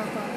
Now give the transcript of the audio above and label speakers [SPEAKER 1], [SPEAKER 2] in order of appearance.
[SPEAKER 1] Papa.